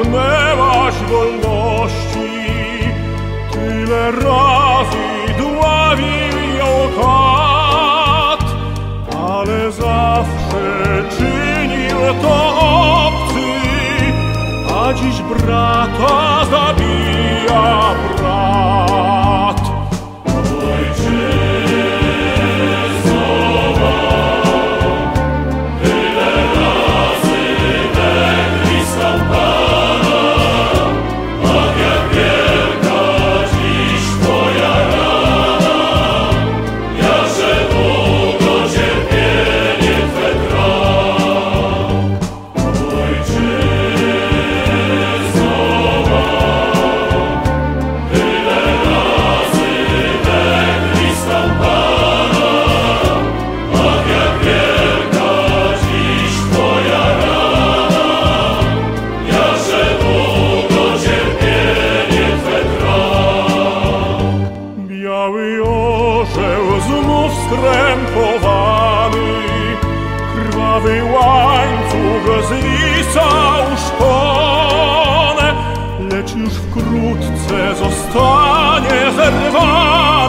pragnęłaś wolności, tyle razy dławił ją kat, ale zawsze czynił to obcy, a dziś brata zabił. Łańcuch zwisał szponę, lecz już wkrótce zostanie zerwany.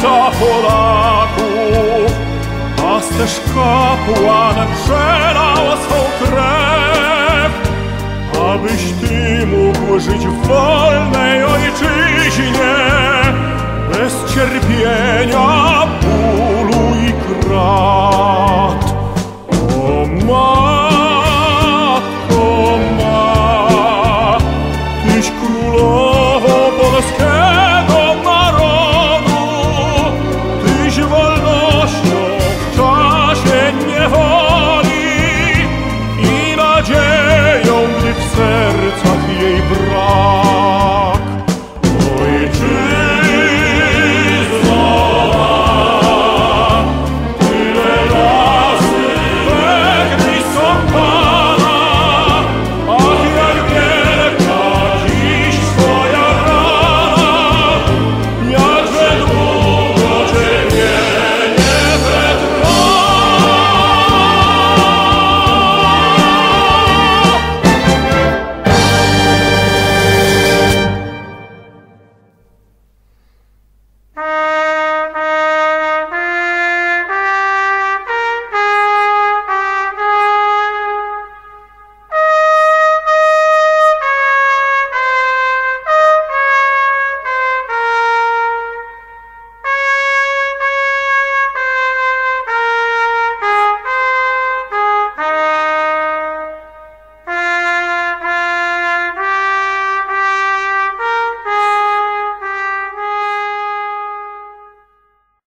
Serca Polaków, pasterz kapłan przelał swą krew, abyś ty mógł żyć w